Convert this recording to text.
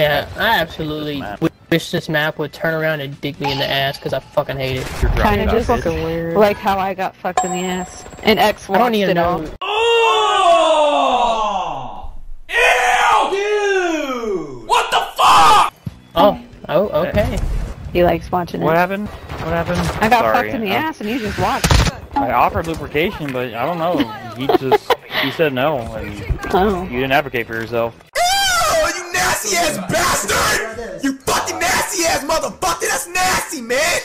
Yeah, I absolutely map. wish this map would turn around and dig me in the ass because I fucking hate it. You're Kinda just it. Fucking weird. Like how I got fucked in the ass. And X I don't even it know. all. Oh! Ew! Dude! What the fuck? Oh, oh, okay. He likes watching What happened? What happened? I got Sorry. fucked in the I- ass and you just watched. I offered lubrication, but I don't know. He just he said no, and Oh. you didn't advocate for yourself. Nasty ass bastard! You fucking nasty ass motherfucker! That's nasty, man!